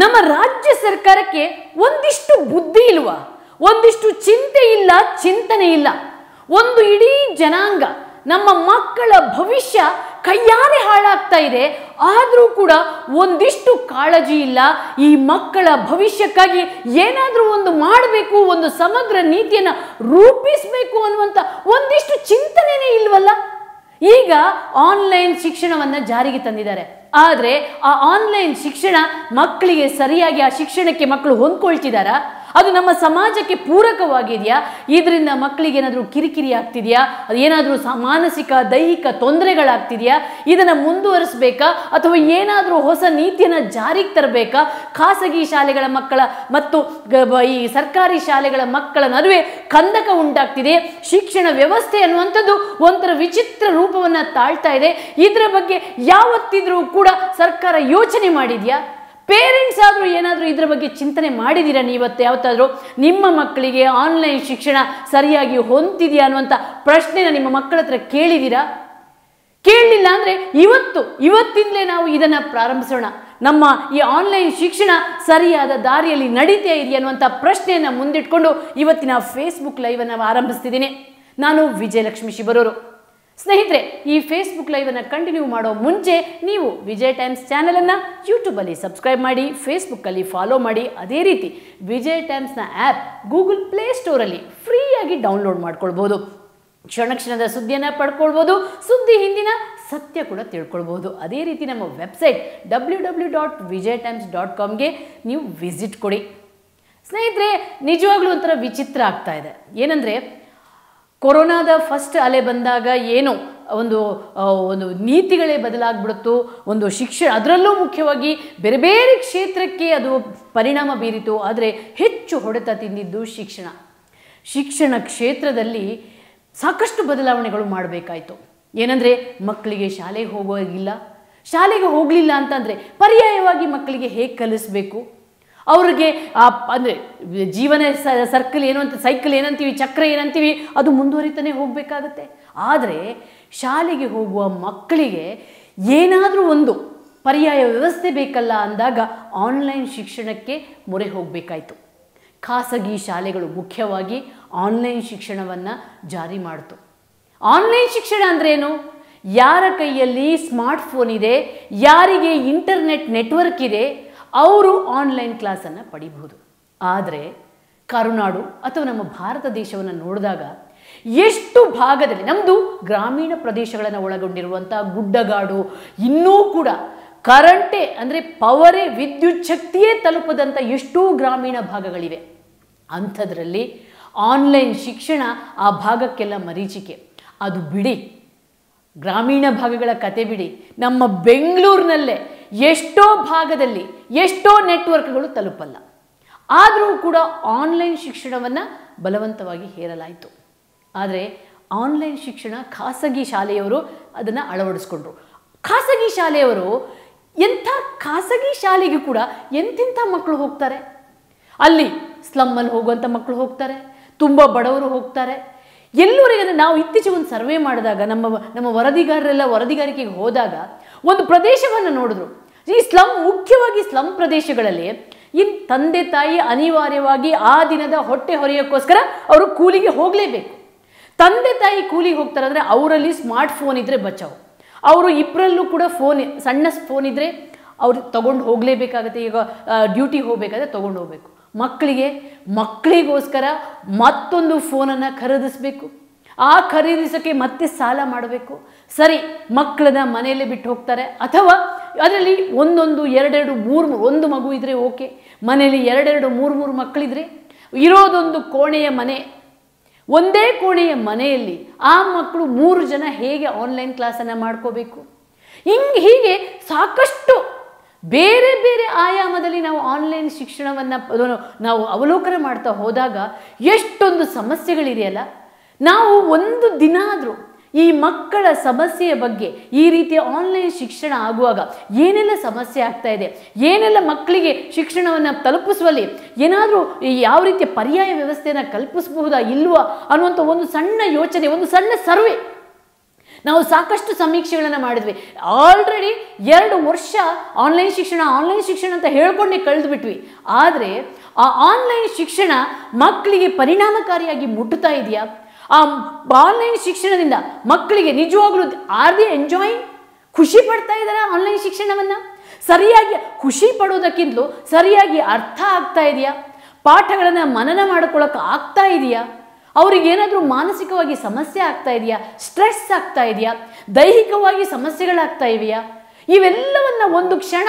ನಮ್ಮ ರಾಜ್ಯ ಸರ್ಕಾರಕ್ಕೆ ಒಂದಿಷ್ಟು ಬುದ್ಧಿ ಇಲ್ವಾ? ಒಂದಿಷ್ಟು ಚಿಂತೆ ಇಲ್ಲ, ಚಿಂತನೆ ಇಲ್ಲ. ಒಂದು ಇಡೀ ಜನಾಂಗ, ನಮ್ಮ ಮಕ್ಕಳ ಭವಿಷ್ಯ ಕೈಯಾರೆ ಹಾಳಾಗ್ತಾ ಇದೆ. ಆದರೂ ಕೂಡ ಒಂದಿಷ್ಟು ಕಾಳಜಿ ಇಲ್ಲ. ಈ ಮಕ್ಕಳ ಭವಿಷ್ಯಕ್ಕಾಗಿ ಏನಾದರೂ ಒಂದು ಮಾಡಬೇಕು, ಒಂದು ಸಮಗ್ರ ನೀತಿಯನ್ನು ರೂಪಿಸಬೇಕು ಅನ್ನುವಂಥ ಒಂದಿಷ್ಟು ಚಿಂತನೆಯೇ ಇಲ್ವಲ್ಲ? ಈಗ ಆನ್ಲೈನ್ ಶಿಕ್ಷಣವನ್ನು ಜಾರಿಗೆ ತಂದಿದ್ದಾರೆ. ಆದರೆ ಆ ಆನ್ಲೈನ್ ಶಿಕ್ಷಣ ಮಕ್ಕಳಿಗೆ ಸರಿಯಾಗಿ ಆ ಶಿಕ್ಷಣಕ್ಕೆ ಮಕ್ಕಳು ಹೊಂದ್ಕೊಳ್ತಿದ್ದಾರಾ? ಅದು ನಮ್ಮ ಸಮಾಜಕ್ಕೆ ಪೂರಕವಾಗಿದೆಯಾ? ಇದರಿಂದ ಮಕ್ಕಳಿಗೆ ಏನಾದರೂ ಕಿರಿಕಿರಿ ಆಗ್ತಿದೆಯಾ? ಅದು ಏನಾದರೂ ಮಾನಸಿಕ, ದೈಹಿಕ ತೊಂದರೆಗಳಾಗ್ತಿದೆಯಾ? ಇದನ್ನು ಮುಂದುವರಿಸಬೇಕಾ? ಅಥವಾ ಏನಾದರೂ ಹೊಸ ನೀತಿಯನ್ನು ಜಾರಿಗೆ ತರಬೇಕಾ? ಖಾಸಗಿ ಶಾಲೆಗಳ ಮಕ್ಕಳ ಮತ್ತು ಈ ಸರ್ಕಾರಿ ಶಾಲೆಗಳ ಮಕ್ಕಳ ನಡುವೆ ಕಂದಕ ಉಂಟಾಗ್ತಿದೆ. ಶಿಕ್ಷಣ ವ್ಯವಸ್ಥೆ ಅನ್ನುವಂಥದ್ದು ಒಂಥರ ವಿಚಿತ್ರ ರೂಪವನ್ನು ತಾಳ್ತಾ ಇದೆ. ಇದರ ಬಗ್ಗೆ ಯಾವತ್ತಿದ್ರೂ ಕೂಡ ಸರ್ಕಾರ ಯೋಚನೆ ಮಾಡಿದ್ಯಾ? ಪೇರೆಂಟ್ಸ್ ಆದರೂ ಏನಾದರೂ ಇದರ ಬಗ್ಗೆ ಚಿಂತನೆ ಮಾಡಿದ್ದೀರಾ ನೀವತ್ತು? ಯಾವತ್ತಾದರೂ ನಿಮ್ಮ ಮಕ್ಕಳಿಗೆ ಆನ್ಲೈನ್ ಶಿಕ್ಷಣ ಸರಿಯಾಗಿ ಹೊಂದಿದೆಯಾ ಅನ್ನುವಂಥ ಪ್ರಶ್ನೆನ ನಿಮ್ಮ ಮಕ್ಕಳ ಹತ್ರ ಕೇಳಿದ್ದೀರಾ ಕೇಳಲಿಲ್ಲ ಅಂದರೆ ಇವತ್ತು, ಇವತ್ತಿಂದಲೇ ನಾವು ಇದನ್ನು ಪ್ರಾರಂಭಿಸೋಣ. ನಮ್ಮ ಈ ಆನ್ಲೈನ್ ಶಿಕ್ಷಣ ಸರಿಯಾದ ದಾರಿಯಲ್ಲಿ ನಡೀತಾ ಇದೆಯಾ ಅನ್ನುವಂಥ ಪ್ರಶ್ನೆಯನ್ನು ಮುಂದಿಟ್ಕೊಂಡು ಇವತ್ತಿನ ಫೇಸ್ಬುಕ್ ಲೈವನ್ನು ಆರಂಭಿಸ್ತಿದ್ದೀನಿ. ನಾನು ವಿಜಯಲಕ್ಷ್ಮಿ ಶಿಬರೂರು ಸ್ನೇಹಿತರೆ, ಈ ಫೇಸ್ಬುಕ್ ಲೈವನ್ನು ಕಂಟಿನ್ಯೂ ಮಾಡೋ ಮುಂಚೆ ನೀವು ವಿಜಯ್ ಟೈಮ್ಸ್ ಚಾನಲನ್ನು ಯೂಟ್ಯೂಬಲ್ಲಿ ಸಬ್ಸ್ಕ್ರೈಬ್ ಮಾಡಿ ಫೇಸ್ಬುಕ್ಕಲ್ಲಿ ಫಾಲೋ ಮಾಡಿ. ಅದೇ ರೀತಿ ವಿಜಯ್ ಟೈಮ್ಸ್ನ ಆ್ಯಪ್ ಗೂಗಲ್ ಪ್ಲೇ ಸ್ಟೋರಲ್ಲಿ ಫ್ರೀಯಾಗಿ ಡೌನ್ಲೋಡ್ ಮಾಡ್ಕೊಳ್ಬೋದು. ಕ್ಷಣ ಕ್ಷಣದ ಸುದ್ದಿಯನ್ನು ಪಡ್ಕೊಳ್ಬೋದು, ಸುದ್ದಿ ಹಿಂದಿನ ಸತ್ಯ ಕೂಡ ತಿಳ್ಕೊಳ್ಬೋದು. ಅದೇ ರೀತಿ ನಮ್ಮ website W W dot Vijay Times dot ಕಾಮ್ಗೆ ನೀವು ವಿಸಿಟ್ ಕೊಡಿ. ಸ್ನೇಹಿತರೆ, ನಿಜವಾಗ್ಲೂ ಒಂಥರ ವಿಚಿತ್ರ ಆಗ್ತಾ ಇದೆ. ಏನಂದರೆ ಕೊರೋನಾದ ಫಸ್ಟ್ ಅಲೆ ಬಂದಾಗ ಏನು, ಒಂದು ಒಂದು ನೀತಿಗಳೇ ಬದಲಾಗ್ಬಿಡುತ್ತು ಒಂದು ಶಿಕ್ಷಣ ಅದರಲ್ಲೂ ಮುಖ್ಯವಾಗಿ ಬೇರೆ ಬೇರೆ ಕ್ಷೇತ್ರಕ್ಕೆ ಅದು ಪರಿಣಾಮ ಬೀರಿತು, ಆದರೆ ಹೆಚ್ಚು ಹೊಡೆತ ತಿಂದಿದ್ದು ಶಿಕ್ಷಣ. ಶಿಕ್ಷಣ ಕ್ಷೇತ್ರದಲ್ಲಿ ಸಾಕಷ್ಟು ಬದಲಾವಣೆಗಳು ಮಾಡಬೇಕಾಯಿತು. ಏನಂದರೆ, ಮಕ್ಕಳಿಗೆ ಶಾಲೆಗೆ ಹೋಗೋದಿಲ್ಲ ಶಾಲೆಗೆ ಹೋಗಲಿಲ್ಲ ಅಂತಂದರೆ ಪರ್ಯಾಯವಾಗಿ ಮಕ್ಕಳಿಗೆ ಹೇಗೆ ಕಲಿಸ್ಬೇಕು? ಅವ್ರಿಗೆ ಆ, ಅಂದರೆ ಜೀವನ ಸರ್ಕಲ್ ಏನು ಅಂತ ಸೈಕಲ್ ಏನಂತೀವಿ, ಚಕ್ರ ಏನಂತೀವಿ, ಅದು ಮುಂದುವರಿತಾನೆ ಹೋಗಬೇಕಾಗತ್ತೆ. ಆದರೆ ಶಾಲೆಗೆ ಹೋಗುವ ಮಕ್ಕಳಿಗೆ ಏನಾದರೂ ಒಂದು ಪರ್ಯಾಯ ವ್ಯವಸ್ಥೆ ಬೇಕಲ್ಲ ಅಂದಾಗ ಆನ್ಲೈನ್ ಶಿಕ್ಷಣಕ್ಕೆ ಮೊರೆ ಹೋಗಬೇಕಾಯಿತು. ಖಾಸಗಿ ಶಾಲೆಗಳು ಮುಖ್ಯವಾಗಿ ಆನ್ಲೈನ್ ಶಿಕ್ಷಣವನ್ನು ಜಾರಿ ಮಾಡಿತು. ಆನ್ಲೈನ್ ಶಿಕ್ಷಣ ಅಂದ್ರೇನು ಯಾರ ಕೈಯಲ್ಲಿ ಸ್ಮಾರ್ಟ್ಫೋನ್ ಇದೆ, ಯಾರಿಗೆ ಇಂಟರ್ನೆಟ್ ನೆಟ್ವರ್ಕ್ ಇದೆ ಅವರು ಆನ್ಲೈನ್ ಕ್ಲಾಸನ್ನು ಪಡಿಬಹುದು. ಆದರೆ ಕರುನಾಡು ಅಥವಾ ನಮ್ಮ ಭಾರತ ದೇಶವನ್ನು ನೋಡಿದಾಗ ಎಷ್ಟು ಭಾಗದಲ್ಲಿ ನಮ್ಮದು ಗ್ರಾಮೀಣ ಪ್ರದೇಶಗಳನ್ನು ಒಳಗೊಂಡಿರುವಂಥ ಗುಡ್ಡಗಾಡು, ಇನ್ನೂ ಕೂಡ ಕರೆಂಟೇ ಅಂದರೆ ಪವರೇ ವಿದ್ಯುತ್ ಶಕ್ತಿಯೇ ತಲುಪದಂಥ ಎಷ್ಟೋ ಗ್ರಾಮೀಣ ಭಾಗಗಳಿವೆ. ಅಂಥದ್ರಲ್ಲಿ ಆನ್ಲೈನ್ ಶಿಕ್ಷಣ ಆ ಭಾಗಕ್ಕೆಲ್ಲ ಮರೀಚಿಕೆ. ಅದು ಬಿಡಿ. ಗ್ರಾಮೀಣ ಭಾಗಗಳ ಕತೆ ಬಿಡಿ. ನಮ್ಮ ಬೆಂಗಳೂರಿನಲ್ಲೇ ಎಷ್ಟೋ ಭಾಗದಲ್ಲಿ, ಎಷ್ಟೋ ನೆಟ್ವರ್ಕ್ಗಳು ತಲುಪಲ್ಲ. ಆದರೂ ಕೂಡ ಆನ್ಲೈನ್ ಶಿಕ್ಷಣವನ್ನು ಬಲವಂತವಾಗಿ ಹೇರಲಾಯಿತು. ಆದರೆ ಆನ್ಲೈನ್ ಶಿಕ್ಷಣ ಖಾಸಗಿ ಶಾಲೆಯವರು ಅದನ್ನು ಅಳವಡಿಸ್ಕೊಂಡ್ರು. ಖಾಸಗಿ ಶಾಲೆಯವರು ಎಂಥ ಖಾಸಗಿ ಶಾಲೆಗೂ ಕೂಡ ಎಂತೆಂಥ ಮಕ್ಕಳು ಹೋಗ್ತಾರೆ? ಅಲ್ಲಿ ಸ್ಲಮ್ಮಲ್ಲಿ ಹೋಗುವಂಥ ಮಕ್ಕಳು ಹೋಗ್ತಾರೆ, ತುಂಬ ಬಡವರು ಹೋಗ್ತಾರೆ. ಎಲ್ಲರಿಗೆ ಅಂದರೆ ನಾವು ಇತ್ತೀಚೆಗೆ ಒಂದು ಸರ್ವೆ ಮಾಡಿದಾಗ, ನಮ್ಮ ನಮ್ಮ ವರದಿಗಾರರೆಲ್ಲ ವರದಿಗಾರಿಕೆಗೆ ಹೋದಾಗ, ಒಂದು ಪ್ರದೇಶವನ್ನು ನೋಡಿದ್ರು. ಈ ಸ್ಲಮ್ ಮುಖ್ಯವಾಗಿ ಸ್ಲಮ್ ಪ್ರದೇಶಗಳಲ್ಲಿ ಇನ್ ತಂದೆ ತಾಯಿ ಅನಿವಾರ್ಯವಾಗಿ ಆ ದಿನದ ಹೊಟ್ಟೆ ಹೊರೆಯೋಕ್ಕೋಸ್ಕರ ಅವರು ಕೂಲಿಗೆ ಹೋಗಲೇಬೇಕು. ತಂದೆ ತಾಯಿ ಕೂಲಿಗೆ ಹೋಗ್ತಾರೆ ಅಂದರೆ ಅವರಲ್ಲಿ ಸ್ಮಾರ್ಟ್ ಫೋನ್ ಇದ್ದರೆ ಬಚಾವು. ಅವರು ಇಬ್ಬರಲ್ಲೂ ಕೂಡ ಫೋನ್ ಸಣ್ಣ ಫೋನ್ ಇದ್ದರೆ ಅವ್ರು ತಗೊಂಡು ಹೋಗಲೇಬೇಕಾಗತ್ತೆ. ಈಗ ಡ್ಯೂಟಿಗೆ ಹೋಗಬೇಕಾದ್ರೆ ತೊಗೊಂಡು ಹೋಗಬೇಕು. ಮಕ್ಕಳಿಗೆ, ಮಕ್ಕಳಿಗೋಸ್ಕರ ಮತ್ತೊಂದು ಫೋನನ್ನು ಖರೀದಿಸಬೇಕು. ಆ ಖರೀದಿಸೋಕ್ಕೆ ಮತ್ತೆ ಸಾಲ ಮಾಡಬೇಕು. ಸರಿ, ಮಕ್ಕಳನ್ನ ಮನೆಯಲ್ಲೇ ಬಿಟ್ಟು ಹೋಗ್ತಾರೆ. ಅಥವಾ ಅದರಲ್ಲಿ ಒಂದೊಂದು, ಎರಡೆರಡು, ಮೂರು ಮೂರು ಒಂದು ಮಗು ಇದ್ದರೆ ಓಕೆ. ಮನೆಯಲ್ಲಿ ಎರಡೆರಡು, ಮೂರು ಮೂರು ಮಕ್ಕಳಿದ್ರೆ ಇರೋದೊಂದು ಕೋಣೆಯ ಮನೆ. ಒಂದೇ ಕೋಣೆಯ ಮನೆಯಲ್ಲಿ ಆ ಮಕ್ಕಳು ಮೂರು ಜನ ಹೇಗೆ ಆನ್ಲೈನ್ ಕ್ಲಾಸನ್ನು ಮಾಡ್ಕೋಬೇಕು? ಹಿಂಗೆ ಹೀಗೆ ಸಾಕಷ್ಟು ಬೇರೆ ಬೇರೆ ಆಯಾಮದಲ್ಲಿ ನಾವು ಆನ್ಲೈನ್ ಶಿಕ್ಷಣವನ್ನು ನಾವು ಅವಲೋಕನ ಮಾಡ್ತಾ ಹೋದಾಗ ಎಷ್ಟೊಂದು ಸಮಸ್ಯೆಗಳಿದೆಯಲ್ಲ? ನಾವು ಒಂದು ದಿನ ಆದರೂ ಈ ಮಕ್ಕಳ ಸಮಸ್ಯೆಯ ಬಗ್ಗೆ ಈ ರೀತಿಯ ಆನ್ಲೈನ್ ಶಿಕ್ಷಣ ಆಗುವಾಗ ಏನೆಲ್ಲ ಸಮಸ್ಯೆ ಆಗ್ತಾ ಇದೆ? ಏನೆಲ್ಲ ಮಕ್ಕಳಿಗೆ ಶಿಕ್ಷಣವನ್ನು ತಲುಪಿಸುವಲ್ಲಿ ಏನಾದರೂ ಯಾವ ರೀತಿಯ ಪರ್ಯಾಯ ವ್ಯವಸ್ಥೆಯನ್ನು ಕಲ್ಪಿಸಬಹುದಾ, ಇಲ್ವಾ ಅನ್ನುವಂಥ ಒಂದು ಸಣ್ಣ ಯೋಚನೆ, ಒಂದು ಸಣ್ಣ ಸರ್ವೆ ನಾವು ಸಾಕಷ್ಟು ಸಮೀಕ್ಷೆಗಳನ್ನು ಮಾಡಿದ್ವಿ. ಆಲ್ರೆಡಿ ಎರಡು ವರ್ಷ ಆನ್ಲೈನ್ ಶಿಕ್ಷಣ ಆನ್ಲೈನ್ ಶಿಕ್ಷಣ ಅಂತ ಹೇಳ್ಕೊಂಡೇ ಕಳೆದು ಬಿಟ್ವಿ ಆದರೆ ಆ ಆನ್ಲೈನ್ ಶಿಕ್ಷಣ ಮಕ್ಕಳಿಗೆ ಪರಿಣಾಮಕಾರಿಯಾಗಿ ಮುಟ್ಟುತ್ತಾ ಇದೆಯಾ? ಆ ಆನ್ಲೈನ್ ಶಿಕ್ಷಣದಿಂದ ಮಕ್ಕಳಿಗೆ ನಿಜವಾಗ್ಲೂ ಆರ್ ದಿ ಎಂಜಾಯ್ ಖುಷಿ ಪಡ್ತಾ ಇದ್ದಾರೆ ಆನ್ಲೈನ್ ಶಿಕ್ಷಣವನ್ನು? ಸರಿಯಾಗಿ ಖುಷಿ ಪಡೋದಕ್ಕಿಂತಲೂ ಸರಿಯಾಗಿ ಅರ್ಥ ಆಗ್ತಾ ಇದೆಯಾ? ಪಾಠಗಳನ್ನು ಮನನ ಮಾಡ್ಕೊಳ್ಳೋಕೆ ಆಗ್ತಾ ಇದೆಯಾ? ಅವ್ರಿಗೇನಾದರೂ ಮಾನಸಿಕವಾಗಿ ಸಮಸ್ಯೆ ಆಗ್ತಾ ಇದೆಯಾ? ಸ್ಟ್ರೆಸ್ ಆಗ್ತಾ ಇದೆಯಾ? ದೈಹಿಕವಾಗಿ ಸಮಸ್ಯೆಗಳಾಗ್ತಾ ಇವೆಯಾ ಇವೆಲ್ಲವನ್ನ ಒಂದು ಕ್ಷಣ.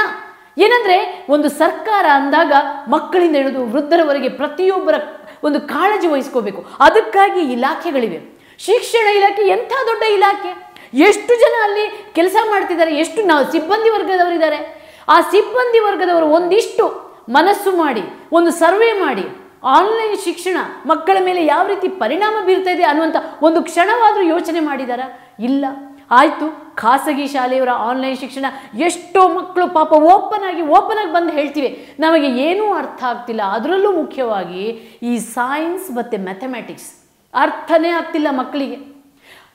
ಏನಂದ್ರೆ ಒಂದು ಸರ್ಕಾರ ಅಂದಾಗ ಮಕ್ಕಳಿಂದ ಹಿಡಿದು ವೃದ್ಧರವರೆಗೆ ಪ್ರತಿಯೊಬ್ಬರ ಒಂದು ಕಾಳಜಿ ವಹಿಸ್ಕೋಬೇಕು. ಅದಕ್ಕಾಗಿ ಇಲಾಖೆಗಳಿವೆ. ಶಿಕ್ಷಣ ಇಲಾಖೆ ಎಂಥ ದೊಡ್ಡ ಇಲಾಖೆ? ಎಷ್ಟು ಜನ ಅಲ್ಲಿ ಕೆಲಸ ಮಾಡ್ತಿದ್ದಾರೆ? ಎಷ್ಟು ನಾವು ಸಿಬ್ಬಂದಿ ವರ್ಗದವರಿದ್ದಾರೆ? ಆ ಸಿಬ್ಬಂದಿ ವರ್ಗದವರು ಒಂದಿಷ್ಟು ಮನಸ್ಸು ಮಾಡಿ, ಒಂದು ಸರ್ವೆ ಮಾಡಿ, ಆನ್ಲೈನ್ ಶಿಕ್ಷಣ ಮಕ್ಕಳ ಮೇಲೆ ಯಾವ ರೀತಿ ಪರಿಣಾಮ ಬೀರ್ತಾ ಇದೆ ಅನ್ನುವಂಥ ಒಂದು ಕ್ಷಣವಾದರೂ ಯೋಚನೆ ಮಾಡಿದಾರ? ಇಲ್ಲ. ಆಯಿತು, ಖಾಸಗಿ ಶಾಲೆಯವರ ಆನ್ಲೈನ್ ಶಿಕ್ಷಣ, ಎಷ್ಟೋ ಮಕ್ಕಳು ಪಾಪ ಓಪನ್ ಆಗಿ ಓಪನ್ ಆಗಿ ಬಂದು ಹೇಳ್ತೀವಿ. ನಮಗೆ ಏನೂ ಅರ್ಥ ಆಗ್ತಿಲ್ಲ. ಅದರಲ್ಲೂ ಮುಖ್ಯವಾಗಿ ಈ ಸೈನ್ಸ್ ಮತ್ತು ಮ್ಯಾಥಮೆಟಿಕ್ಸ್ ಅರ್ಥನೇ ಆಗ್ತಿಲ್ಲ ಮಕ್ಕಳಿಗೆ.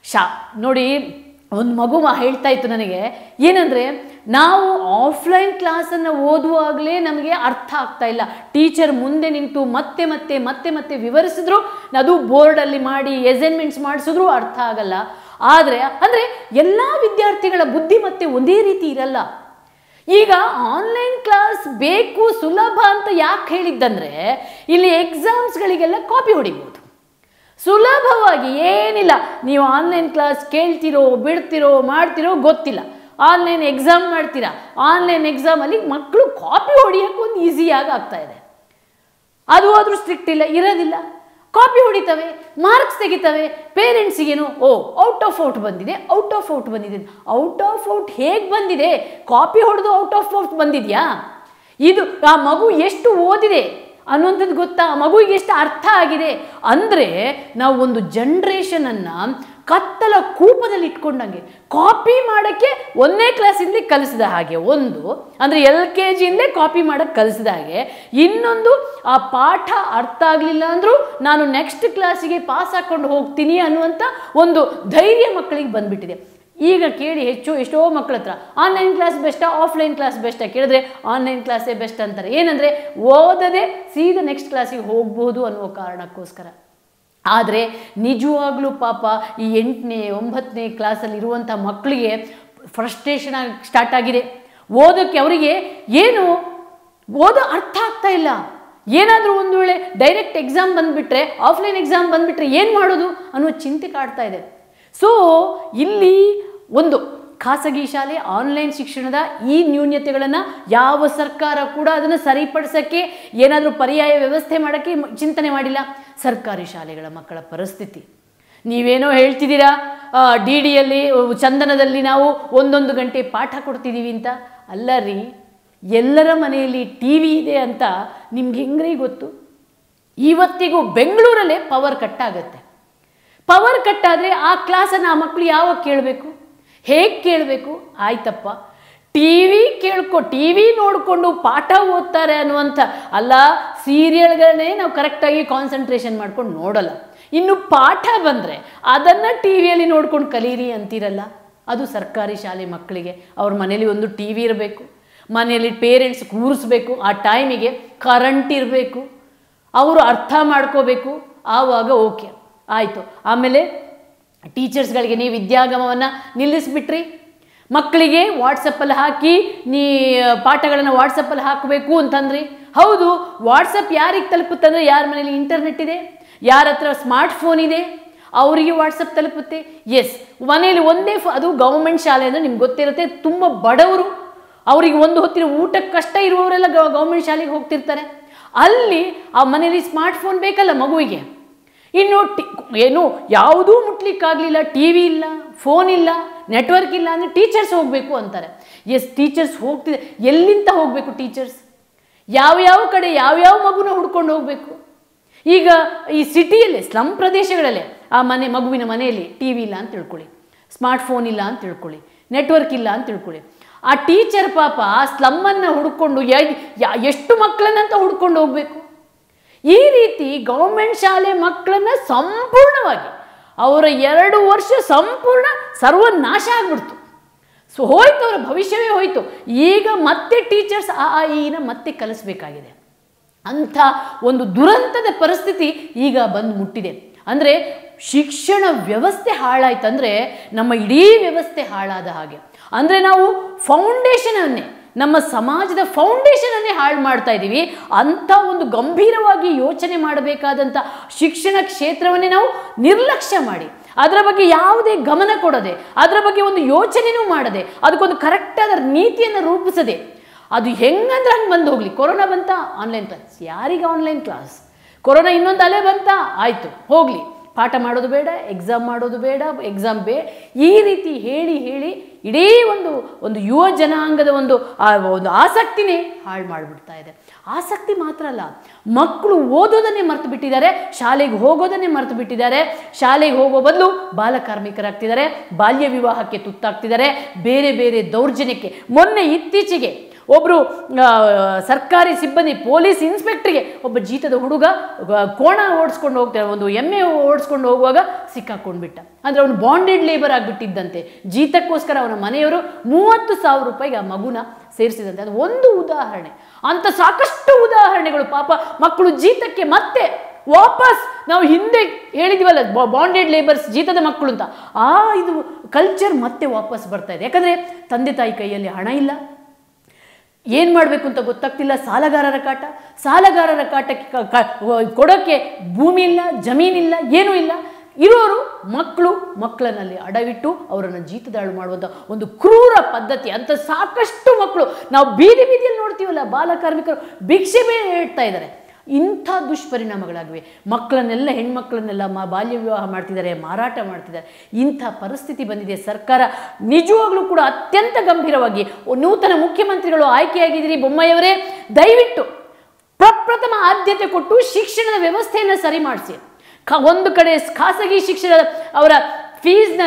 ಶಾ, ನೋಡಿ, ಒಂದು ಮಗು ಹೇಳ್ತಾ ಇತ್ತು ನನಗೆ, ಏನಂದರೆ, ನಾವು ಆಫ್ಲೈನ್ ಕ್ಲಾಸನ್ನು ಓದುವಾಗಲೇ ನಮಗೆ ಅರ್ಥ ಆಗ್ತಾ ಇಲ್ಲ. ಟೀಚರ್ ಮುಂದೆ ನಿಂತು ಮತ್ತೆ ಮತ್ತೆ ಮತ್ತೆ ಮತ್ತೆ ವಿವರಿಸಿದ್ರು, ಅದು ಬೋರ್ಡಲ್ಲಿ ಮಾಡಿ ಎಸೈನ್ಮೆಂಟ್ಸ್ ಮಾಡಿಸಿದ್ರು ಅರ್ಥ ಆಗಲ್ಲ. ಆದರೆ, ಅಂದರೆ ಎಲ್ಲ ವಿದ್ಯಾರ್ಥಿಗಳ ಬುದ್ಧಿ ಮತ್ತೆ ಒಂದೇ ರೀತಿ ಇರಲ್ಲ. ಈಗ ಆನ್ಲೈನ್ ಕ್ಲಾಸ್ ಬೇಕು ಸುಲಭ ಅಂತ ಯಾಕೆ ಹೇಳಿದ್ದಂದರೆ, ಇಲ್ಲಿ ಎಕ್ಸಾಮ್ಸ್ಗಳಿಗೆಲ್ಲ ಕಾಪಿ ಹೊಡಿಬೋದು. ಸುಲಭವಾಗಿ ಏನಿಲ್ಲ. ನೀವು ಆನ್ಲೈನ್ ಕ್ಲಾಸ್ ಕೇಳ್ತಿರೋ, ಬಿಡ್ತಿರೋ, ಮಾಡ್ತಿರೋ ಗೊತ್ತಿಲ್ಲ. ಆನ್ಲೈನ್ ಎಕ್ಸಾಮ್ ಮಾಡ್ತೀರಾ? ಆನ್ಲೈನ್ ಎಕ್ಸಾಮಲ್ಲಿ ಮಕ್ಕಳು ಕಾಪಿ ಹೊಡಿಯೋಕ್ಕೊಂದು ಈಸಿಯಾಗಿ ಆಗ್ತಾ ಇದೆ. ಅದು ಆದರೂ ಸ್ಟ್ರಿಕ್ಟ್ ಇಲ್ಲ, ಇರೋದಿಲ್ಲ. ಕಾಪಿ ಹೊಡಿತವೆ, ಮಾರ್ಕ್ಸ್ ತೆಗಿತವೆ ಪೇರೆಂಟ್ಸಿಗೇನು ಓ ಔಟ್ ಆಫ್ ಔಟ್ ಬಂದಿದೆ ಔಟ್ ಆಫ್ ಔಟ್ ಬಂದಿದೆ. ಔಟ್ ಆಫ್ ಔಟ್ ಹೇಗೆ ಬಂದಿದೆ? ಕಾಪಿ ಹೊಡೆದು ಔಟ್ ಆಫ್ ಔಟ್ ಬಂದಿದೆಯಾ? ಇದು ಆ ಮಗು ಎಷ್ಟು ಓದಿದೆ ಅನ್ನುವಂಥದ್ದು ಗೊತ್ತಾ? ಮಗುವಿಗೆ ಎಷ್ಟು ಅರ್ಥ ಆಗಿದೆ? ಅಂದರೆ ನಾವು ಒಂದು ಜನ್ರೇಷನನ್ನು ಕತ್ತಲ ಕೂಪದಲ್ಲಿ ಇಟ್ಕೊಂಡಂಗೆ ಕಾಪಿ ಮಾಡೋಕ್ಕೆ ಒಂದನೇ ಕ್ಲಾಸಿಂದ ಕಲಿಸಿದ ಹಾಗೆ, ಒಂದು, ಅಂದರೆ ಎಲ್ ಕೆ ಜಿಯಿಂದಲೇ ಕಾಪಿ ಮಾಡೋಕ್ಕೆ ಕಲಿಸಿದ ಹಾಗೆ, ಇನ್ನೊಂದು, ಆ ಪಾಠ ಅರ್ಥ ಆಗಲಿಲ್ಲ ಅಂದರೂ ನಾನು ನೆಕ್ಸ್ಟ್ ಕ್ಲಾಸಿಗೆ ಪಾಸ್ ಹಾಕ್ಕೊಂಡು ಹೋಗ್ತೀನಿ ಅನ್ನುವಂಥ ಒಂದು ಧೈರ್ಯ ಮಕ್ಕಳಿಗೆ ಬಂದುಬಿಟ್ಟಿದೆ. ಈಗ ಕೇಳಿ ಹೆಚ್ಚು ಎಷ್ಟೋ ಮಕ್ಕಳ ಹತ್ರ ಆನ್ಲೈನ್ ಕ್ಲಾಸ್ ಬೆಸ್ಟಾ ಆಫ್ಲೈನ್ ಕ್ಲಾಸ್ ಬೆಸ್ಟಾ ಕೇಳಿದ್ರೆ ಆನ್ಲೈನ್ ಕ್ಲಾಸೇ ಬೆಸ್ಟ್ ಅಂತಾರೆ. ಏನಂದರೆ, ಓದದೆ ಸೀದಾ ನೆಕ್ಸ್ಟ್ ಕ್ಲಾಸಿಗೆ ಹೋಗ್ಬೋದು ಅನ್ನೋ ಕಾರಣಕ್ಕೋಸ್ಕರ. ಆದರೆ ನಿಜವಾಗ್ಲೂ ಪಾಪ ಈ ಎಂಟನೇ, ಒಂಬತ್ತನೇ ಕ್ಲಾಸಲ್ಲಿ ಇರುವಂಥ ಮಕ್ಕಳಿಗೆ ಫ್ರಸ್ಟ್ರೇಷನ್ ಆಗಿ ಸ್ಟಾರ್ಟ್ ಆಗಿದೆ. ಓದೋಕ್ಕೆ ಅವರಿಗೆ ಏನು, ಓದೋ ಅರ್ಥ ಆಗ್ತಾ ಇಲ್ಲ. ಏನಾದರೂ ಒಂದು ವೇಳೆ ಡೈರೆಕ್ಟ್ ಎಕ್ಸಾಮ್ ಬಂದುಬಿಟ್ರೆ ಆಫ್ಲೈನ್ ಎಕ್ಸಾಮ್ ಬಂದುಬಿಟ್ರೆ ಏನು ಮಾಡೋದು ಅನ್ನೋ ಚಿಂತೆ ಕಾಡ್ತಾ ಇದೆ. ಸೊ ಇಲ್ಲಿ ಒಂದು ಖಾಸಗಿ ಶಾಲೆ, ಆನ್ಲೈನ್ ಶಿಕ್ಷಣದ ಈ ನ್ಯೂನ್ಯತೆಗಳನ್ನು ಯಾವ ಸರ್ಕಾರ ಕೂಡ ಅದನ್ನು ಸರಿಪಡಿಸೋಕ್ಕೆ ಏನಾದರೂ ಪರ್ಯಾಯ ವ್ಯವಸ್ಥೆ ಮಾಡೋಕ್ಕೆ ಚಿಂತನೆ ಮಾಡಿಲ್ಲ. ಸರ್ಕಾರಿ ಶಾಲೆಗಳ ಮಕ್ಕಳ ಪರಿಸ್ಥಿತಿ. ನೀವೇನೋ ಹೇಳ್ತಿದ್ದೀರಾ ಡಿ ಡಿಯಲ್ಲಿ ಚಂದನದಲ್ಲಿ ನಾವು ಒಂದೊಂದು ಗಂಟೆ ಪಾಠ ಕೊಡ್ತಿದ್ದೀವಿ ಅಂತ? ಅಲ್ಲ ರೀ, ಎಲ್ಲರ ಮನೆಯಲ್ಲಿ ಟಿ ವಿ ಇದೆ ಅಂತ ನಿಮ್ಗೆ ಹೆಂಗ್ರಿ ಗೊತ್ತು? ಇವತ್ತಿಗೂ ಬೆಂಗಳೂರಲ್ಲೇ ಪವರ್ ಕಟ್ ಆಗುತ್ತೆ. ಪವರ್ ಕಟ್ ಆದರೆ ಆ ಕ್ಲಾಸನ್ನು ಆ ಮಕ್ಕಳು ಯಾವಾಗ ಕೇಳಬೇಕು? ಹೇಗೆ ಕೇಳಬೇಕು? ಆಯ್ತಪ್ಪ. ಟಿ ವಿ ಕೇಳ್ಕೊ ಟಿ ವಿ ನೋಡಿಕೊಂಡು ಪಾಠ ಓದ್ತಾರೆ ಅನ್ನುವಂಥ, ಅಲ್ಲ, ಸೀರಿಯಲ್ಗಳನ್ನೇ ನಾವು ಕರೆಕ್ಟಾಗಿ ಕಾನ್ಸಂಟ್ರೇಷನ್ ಮಾಡ್ಕೊಂಡು ನೋಡಲ್ಲ. ಇನ್ನು ಪಾಠ ಬಂದರೆ ಅದನ್ನು ಟಿ ವಿಯಲ್ಲಿ ನೋಡ್ಕೊಂಡು ಕಲೀರಿ ಅಂತೀರಲ್ಲ? ಅದು ಸರ್ಕಾರಿ ಶಾಲೆ ಮಕ್ಕಳಿಗೆ. ಅವ್ರ ಮನೇಲಿ ಒಂದು ಟಿ ವಿ ಇರಬೇಕು. ಮನೆಯಲ್ಲಿ ಪೇರೆಂಟ್ಸ್ ಕೂರಿಸ್ಬೇಕು. ಆ ಟೈಮಿಗೆ ಕರೆಂಟ್ ಇರಬೇಕು. ಅವರು ಅರ್ಥ ಮಾಡ್ಕೋಬೇಕು. ಆವಾಗ ಓಕೆ. ಆಯಿತು. ಆಮೇಲೆ ಟೀಚರ್ಸ್ಗಳಿಗೆ ನೀವು ವಿದ್ಯಾಗಮವನ್ನು ನಿಲ್ಲಿಸಿಬಿಟ್ರಿ. ಮಕ್ಕಳಿಗೆ ವಾಟ್ಸಪ್ಪಲ್ಲಿ ಹಾಕಿ, ನೀ, ಪಾಠಗಳನ್ನು ವಾಟ್ಸಪ್ಪಲ್ಲಿ ಹಾಕಬೇಕು ಅಂತಂದ್ರಿ. ಹೌದು, ವಾಟ್ಸಪ್ ಯಾರಿಗೆ ತಲುಪುತ್ತಂದ್ರೆ ಯಾರ ಮನೇಲಿ ಇಂಟರ್ನೆಟ್ ಇದೆ, ಯಾರ ಹತ್ರ ಸ್ಮಾರ್ಟ್ ಫೋನ್ ಇದೆ, ಅವರಿಗೆ ವಾಟ್ಸಪ್ ತಲುಪುತ್ತೆ. ಎಸ್, ಮನೇಲಿ ಒಂದೇ ಫೋ, ಅದು ಗೌರ್ಮೆಂಟ್ ಶಾಲೆ ಅಂದರೆ ನಿಮ್ಗೆ ಗೊತ್ತಿರುತ್ತೆ, ತುಂಬ ಬಡವರು, ಅವರಿಗೆ ಒಂದು ಹೊತ್ತಿನ ಊಟಕ್ಕೆ ಕಷ್ಟ ಇರುವವರೆಲ್ಲ ಗೌರ್ಮೆಂಟ್ ಶಾಲೆಗೆ ಹೋಗ್ತಿರ್ತಾರೆ. ಅಲ್ಲಿ ಆ ಮನೇಲಿ ಸ್ಮಾರ್ಟ್ ಫೋನ್ ಬೇಕಲ್ಲ ಮಗುವಿಗೆ. ಇನ್ನು ಟಿ, ಏನು, ಯಾವುದೂ ಮುಟ್ಲಿಕ್ಕಾಗಲಿಲ್ಲ ಟಿ ವಿ ಇಲ್ಲ, ಫೋನ್ ಇಲ್ಲ, ನೆಟ್ವರ್ಕ್ ಇಲ್ಲ ಅಂದರೆ ಟೀಚರ್ಸ್ ಹೋಗಬೇಕು ಅಂತಾರೆ. ಎಸ್, ಟೀಚರ್ಸ್ ಹೋಗ್ತಿದೆ. ಎಲ್ಲಿಂದ ಹೋಗಬೇಕು ಟೀಚರ್ಸ್? ಯಾವ್ಯಾವ ಕಡೆ ಯಾವ್ಯಾವ ಮಗುನ ಹುಡ್ಕೊಂಡು ಹೋಗಬೇಕು? ಈಗ ಈ ಸಿಟಿಯಲ್ಲೇ ಸ್ಲಮ್ ಪ್ರದೇಶಗಳಲ್ಲೇ, ಆ ಮನೆ, ಮಗುವಿನ ಮನೆಯಲ್ಲಿ ಟಿ ವಿ ಇಲ್ಲ ಅಂತ ತಿಳ್ಕೊಳ್ಳಿ. ಸ್ಮಾರ್ಟ್ ಫೋನ್ ಇಲ್ಲ ಅಂತ ತಿಳ್ಕೊಳ್ಳಿ. ನೆಟ್ವರ್ಕ್ ಇಲ್ಲ ಅಂತ ತಿಳ್ಕೊಳ್ಳಿ. ಆ ಟೀಚರ್ ಪಾಪ ಆ ಸ್ಲಮ್ಮನ್ನು ಹುಡ್ಕೊಂಡು ಎಷ್ಟು ಮಕ್ಕಳನ್ನಂತ ಹುಡ್ಕೊಂಡು ಹೋಗಬೇಕು? ಈ ರೀತಿ ಗೌರ್ಮೆಂಟ್ ಶಾಲೆ ಮಕ್ಕಳನ್ನ ಸಂಪೂರ್ಣವಾಗಿ ಅವರ ಎರಡು ವರ್ಷ ಸಂಪೂರ್ಣ ಸರ್ವನಾಶ ಆಗ್ಬಿಡ್ತು. ಸೊ ಹೋಯ್ತು, ಅವರ ಭವಿಷ್ಯವೇ ಹೋಯ್ತು. ಈಗ ಮತ್ತೆ ಟೀಚರ್ಸ್ ಆ ಈನ ಮತ್ತೆ ಕಲಿಸ್ಬೇಕಾಗಿದೆ. ಅಂಥ ಒಂದು ದುರಂತದ ಪರಿಸ್ಥಿತಿ ಈಗ ಬಂದು ಮುಟ್ಟಿದೆ. ಅಂದರೆ ಶಿಕ್ಷಣ ವ್ಯವಸ್ಥೆ ಹಾಳಾಯ್ತಂದ್ರೆ ನಮ್ಮ ಇಡೀ ವ್ಯವಸ್ಥೆ ಹಾಳಾದ ಹಾಗೆ. ಅಂದರೆ ನಾವು ಫೌಂಡೇಶನನ್ನೇ ನಮ್ಮ ಸಮಾಜದ ಫೌಂಡೇಶನನ್ನೇ ಹಾಳು ಮಾಡ್ತಾ ಇದ್ದೀವಿ ಅಂಥ ಒಂದು ಗಂಭೀರವಾಗಿ ಯೋಚನೆ ಮಾಡಬೇಕಾದಂಥ ಶಿಕ್ಷಣ ಕ್ಷೇತ್ರವನ್ನೇ ನಾವು ನಿರ್ಲಕ್ಷ್ಯ ಮಾಡಿ. ಅದರ ಬಗ್ಗೆ ಯಾವುದೇ ಗಮನ ಕೊಡದೆ, ಅದರ ಬಗ್ಗೆ ಒಂದು ಯೋಚನೆಯೂ ಮಾಡದೆ, ಅದಕ್ಕೊಂದು ಕರೆಕ್ಟಾದ ನೀತಿಯನ್ನು ರೂಪಿಸದೆ, ಅದು ಹೆಂಗಂದ್ರೆ ಹಂಗೆ ಬಂದು ಹೋಗ್ಲಿ. ಕೊರೋನಾ ಬಂತ? Online class. ಯಾರಿಗೆ ಆನ್ಲೈನ್ ಕ್ಲಾಸ್? ಕೊರೋನಾ ಇನ್ನೊಂದು ಅಲೆ ಬಂತ? ಆಯಿತು, ಹೋಗಲಿ. ಪಾಠ ಮಾಡೋದು ಬೇಡ ಎಕ್ಸಾಮ್ ಮಾಡೋದು ಬೇಡ ಎಕ್ಸಾಮ್ ಬೇ, ಈ ರೀತಿ ಹೇಳಿ ಹೇಳಿ ಇಡೀ ಒಂದು ಒಂದು ಯುವ ಜನಾಂಗದ ಒಂದು ಒಂದು ಆಸಕ್ತಿನೇ ಹಾಳು ಮಾಡಿಬಿಡ್ತಾ ಇದೆ. ಆಸಕ್ತಿ ಮಾತ್ರ ಅಲ್ಲ ಮಕ್ಕಳು ಓದೋದನ್ನೇ ಮರೆತು ಬಿಟ್ಟಿದ್ದಾರೆ, ಶಾಲೆಗೆ ಹೋಗೋದನ್ನೇ ಮರೆತು ಬಿಟ್ಟಿದ್ದಾರೆ, ಶಾಲೆಗೆ ಹೋಗೋ ಬದಲು ಬಾಲಕಾರ್ಮಿಕರಾಗ್ತಿದ್ದಾರೆ ಬಾಲ್ಯ ವಿವಾಹಕ್ಕೆ ತುತ್ತಾಗ್ತಿದ್ದಾರೆ, ಬೇರೆ ಬೇರೆ ದೌರ್ಜನ್ಯಕ್ಕೆ. ಮೊನ್ನೆ ಇತ್ತೀಚೆಗೆ ಒಬ್ಬರು ಸರ್ಕಾರಿ ಸಿಬ್ಬಂದಿ, ಪೊಲೀಸ್ ಇನ್ಸ್ಪೆಕ್ಟ್ರಿಗೆ ಒಬ್ಬ ಜೀತದ ಹುಡುಗ ಕೋಣ ಓಡಿಸ್ಕೊಂಡು ಹೋಗ್ತಾರೆ ಒಂದು ಎಮ್ಮೆ ಓಡಿಸ್ಕೊಂಡು ಹೋಗುವಾಗ ಸಿಕ್ಕಾಕೊಂಡ್ಬಿಟ್ಟ. ಅಂದರೆ ಅವನು ಬಾಂಡೆಡ್ ಲೇಬರ್ ಆಗಿಬಿಟ್ಟಿದ್ದಂತೆ. ಜೀತಕ್ಕೋಸ್ಕರ ಅವನ ಮನೆಯವರು ಮೂವತ್ತು ಸಾವಿರ ರೂಪಾಯಿಗೆ ಆ ಮಗುನ ಸೇರಿಸಿದಂತೆ. ಅದು ಒಂದು ಉದಾಹರಣೆ. ಅಂತ ಸಾಕಷ್ಟು ಉದಾಹರಣೆಗಳು. ಪಾಪ ಮಕ್ಕಳು ಜೀತಕ್ಕೆ ಮತ್ತೆ ವಾಪಸ್ ನಾವು ಹಿಂದೆ ಹೇಳಿದ್ವಲ್ಲ ಬಾಂಡೆಡ್ ಲೇಬರ್ಸ್ ಜೀತದ ಮಕ್ಕಳು ಅಂತ. ಆ ಇದು ಕಲ್ಚರ್ ಮತ್ತೆ ವಾಪಸ್ ಬರ್ತಾ ಇದೆ. ಯಾಕಂದರೆ ತಂದೆ ತಾಯಿ ಕೈಯಲ್ಲಿ ಹಣ ಇಲ್ಲ. ಏನು ಮಾಡಬೇಕು ಅಂತ ಗೊತ್ತಾಗ್ತಿಲ್ಲ. ಸಾಲಗಾರರ ಕಾಟ. ಸಾಲಗಾರರ ಕಾಟಕ್ಕೆ ಕೊಡೋಕ್ಕೆ ಭೂಮಿ ಇಲ್ಲ ಜಮೀನಿಲ್ಲ, ಏನೂ ಇಲ್ಲ. ಇರೋರು ಮಕ್ಕಳು ಮಕ್ಕಳನ್ನಲ್ಲಿ ಅಡವಿಟ್ಟು ಅವರನ್ನು ಜೀತದಾಳು ಮಾಡುವಂಥ ಒಂದು ಕ್ರೂರ ಪದ್ಧತಿ. ಅಂತ ಸಾಕಷ್ಟು ಮಕ್ಕಳು ನಾವು ಬೀದಿ ಬೀದಿಯಲ್ಲಿ ನೋಡ್ತೀವಲ್ಲ ಬಾಲಕಾರ್ಮಿಕರು ಭಿಕ್ಷೆ ಬೇರೆ ಇಡ್ತಾ ಇದ್ದಾರೆ. ಇಂಥ ದುಷ್ಪರಿಣಾಮಗಳಾಗಿವೆ. ಮಕ್ಕಳನ್ನೆಲ್ಲ, ಹೆಣ್ಮಕ್ಳನ್ನೆಲ್ಲ ಮ ಬಾಲ್ಯ ವಿವಾಹ ಮಾಡ್ತಿದ್ದಾರೆ, ಮಾರಾಟ ಮಾಡ್ತಿದ್ದಾರೆ. ಇಂಥ ಪರಿಸ್ಥಿತಿ ಬಂದಿದೆ. ಸರ್ಕಾರ ನಿಜವಾಗ್ಲೂ ಕೂಡ ಅತ್ಯಂತ ಗಂಭೀರವಾಗಿ ನೂತನ ಮುಖ್ಯಮಂತ್ರಿಗಳು ಆಯ್ಕೆಯಾಗಿದ್ದೀರಿ ಬೊಮ್ಮಾಯಿಯವರೇ. ದಯವಿಟ್ಟು ಪ್ರಪ್ರಥಮ ಆದ್ಯತೆ ಕೊಟ್ಟು ಶಿಕ್ಷಣದ ವ್ಯವಸ್ಥೆಯನ್ನು ಸರಿ ಮಾಡಿಸಿ. ಒಂದು ಕಡೆ ಖಾಸಗಿ ಶಿಕ್ಷಣ ಅವರ ಫೀಸ್ನ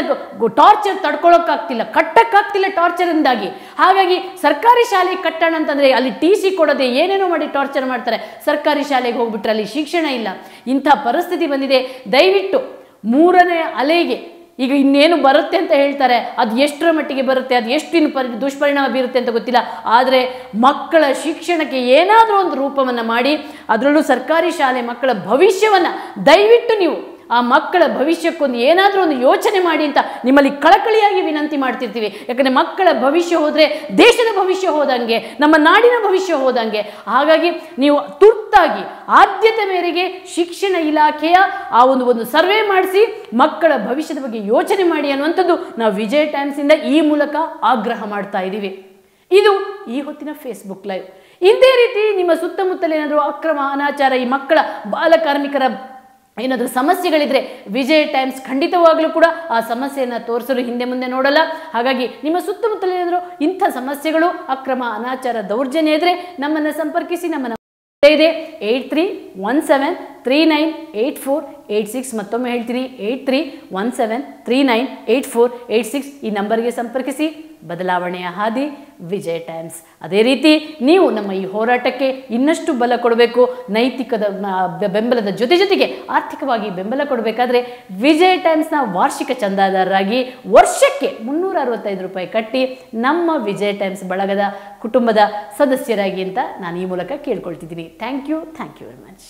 ಟಾರ್ಚರ್ ತಡ್ಕೊಳ್ಳೋಕ್ಕಾಗ್ತಿಲ್ಲ ಕಟ್ಟಕ್ಕಾಗ್ತಿಲ್ಲ ಟಾರ್ಚರಿಂದಾಗಿ ಹಾಗಾಗಿ ಸರ್ಕಾರಿ ಶಾಲೆಗೆ ಕಟ್ಟೋಣ ಅಂತಂದರೆ ಅಲ್ಲಿ ಟಿ ಸಿ ಕೊಡದೆ ಏನೇನೋ ಮಾಡಿ ಟಾರ್ಚರ್ ಮಾಡ್ತಾರೆ. ಸರ್ಕಾರಿ ಶಾಲೆಗೆ ಹೋಗ್ಬಿಟ್ರೆ ಅಲ್ಲಿ ಶಿಕ್ಷಣ ಇಲ್ಲ. ಇಂಥ ಪರಿಸ್ಥಿತಿ ಬಂದಿದೆ. ದಯವಿಟ್ಟು ಮೂರನೇ ಅಲೆಗೆ, ಈಗ ಇನ್ನೇನು ಬರುತ್ತೆ ಅಂತ ಹೇಳ್ತಾರೆ. ಅದು ಎಷ್ಟರ ಮಟ್ಟಿಗೆ ಬರುತ್ತೆ, ಅದು ಎಷ್ಟು ಇನ್ನು ಪರಿ, ದುಷ್ಪರಿಣಾಮ ಬೀರುತ್ತೆ ಅಂತ ಗೊತ್ತಿಲ್ಲ. ಆದರೆ ಮಕ್ಕಳ ಶಿಕ್ಷಣಕ್ಕೆ ಏನಾದರೂ ಒಂದು ರೂಪವನ್ನು ಮಾಡಿ, ಅದರಲ್ಲೂ ಸರ್ಕಾರಿ ಶಾಲೆ ಮಕ್ಕಳ ಭವಿಷ್ಯವನ್ನು ದಯವಿಟ್ಟು ನೀವು ಆ ಮಕ್ಕಳ ಭವಿಷ್ಯಕ್ಕೊಂದು ಏನಾದರೂ ಒಂದು ಯೋಚನೆ ಮಾಡಿ ಅಂತ ನಿಮ್ಮಲ್ಲಿ ಕಳಕಳಿಯಾಗಿ ವಿನಂತಿ ಮಾಡ್ತಿರ್ತೀವಿ. ಯಾಕಂದರೆ ಮಕ್ಕಳ ಭವಿಷ್ಯ ಹೋದರೆ ದೇಶದ ಭವಿಷ್ಯ ಹೋದಂಗೆ, ನಮ್ಮ ನಾಡಿನ ಭವಿಷ್ಯ ಹೋದಂಗೆ. ಹಾಗಾಗಿ ನೀವು ತುರ್ತಾಗಿ ಆದ್ಯತೆ ಮೇರೆಗೆ ಶಿಕ್ಷಣ ಇಲಾಖೆಯ ಆ ಒಂದು ಒಂದು ಸರ್ವೆ ಮಾಡಿಸಿ, ಮಕ್ಕಳ ಭವಿಷ್ಯದ ಬಗ್ಗೆ ಯೋಚನೆ ಮಾಡಿ ಅನ್ನುವಂಥದ್ದು ನಾವು ವಿಜಯ ಟೈಮ್ಸಿಂದ ಈ ಮೂಲಕ ಆಗ್ರಹ ಮಾಡ್ತಾ ಇದ್ದೀವಿ. ಇದು ಈ ಹೊತ್ತಿನ ಫೇಸ್ಬುಕ್ ಲೈವ್ ಇದೇ ರೀತಿ ನಿಮ್ಮ ಸುತ್ತಮುತ್ತಲೇನಾದರೂ ಅಕ್ರಮ, ಅನಾಚಾರ ಈ ಮಕ್ಕಳ ಬಾಲಕಾರ್ಮಿಕರ ಏನಾದರೂ ಸಮಸ್ಯೆಗಳಿದ್ರೆ ವಿಜಯ್ ಟೈಮ್ಸ್ ಖಂಡಿತವಾಗಲೂ ಕೂಡ ಆ ಸಮಸ್ಯೆಯನ್ನು ತೋರಿಸಲು ಹಿಂದೆ ಮುಂದೆ ನೋಡಲ್ಲ. ಹಾಗಾಗಿ ನಿಮ್ಮ ಸುತ್ತಮುತ್ತಲ ಇಂಥ ಸಮಸ್ಯೆಗಳು, ಅಕ್ರಮ, ಅನಾಚಾರ, ದೌರ್ಜನ್ಯ ಇದ್ರೆ ನಮ್ಮನ್ನು ಸಂಪರ್ಕಿಸಿ. ನಮ್ಮನ್ನು ಇದೆ eight three one seven three nine eight four eight six. ಮತ್ತೊಮ್ಮೆ ಹೇಳ್ತೀನಿ eight three one seven three nine eight four eight six ಈ ನಂಬರ್ಗೆ ಸಂಪರ್ಕಿಸಿ. ಬದಲಾವಣೆಯ ಹಾದಿ, ವಿಜಯ್ ಟೈಮ್ಸ್. ಅದೇ ರೀತಿ ನೀವು ನಮ್ಮ ಈ ಹೋರಾಟಕ್ಕೆ ಇನ್ನಷ್ಟು ಬಲ ಕೊಡಬೇಕು. ನೈತಿಕದ ಬೆಂಬಲದ ಜೊತೆ ಜೊತೆಗೆ ಆರ್ಥಿಕವಾಗಿ ಬೆಂಬಲ ಕೊಡಬೇಕಾದ್ರೆ ವಿಜಯ್ ಟೈಮ್ಸ್ನ ವಾರ್ಷಿಕ ಚಂದಾದಾರರಾಗಿ ವರ್ಷಕ್ಕೆ ಮುನ್ನೂರ ಅರವತ್ತೈದು ರೂಪಾಯಿ ಕಟ್ಟಿ ನಮ್ಮ ವಿಜಯ್ ಟೈಮ್ಸ್ ಬಳಗದ ಕುಟುಂಬದ ಸದಸ್ಯರಾಗಿ ಅಂತ ನಾನು ಈ ಮೂಲಕ ಕೇಳ್ಕೊಳ್ತಿದ್ದೀನಿ. Thank you thank you very much.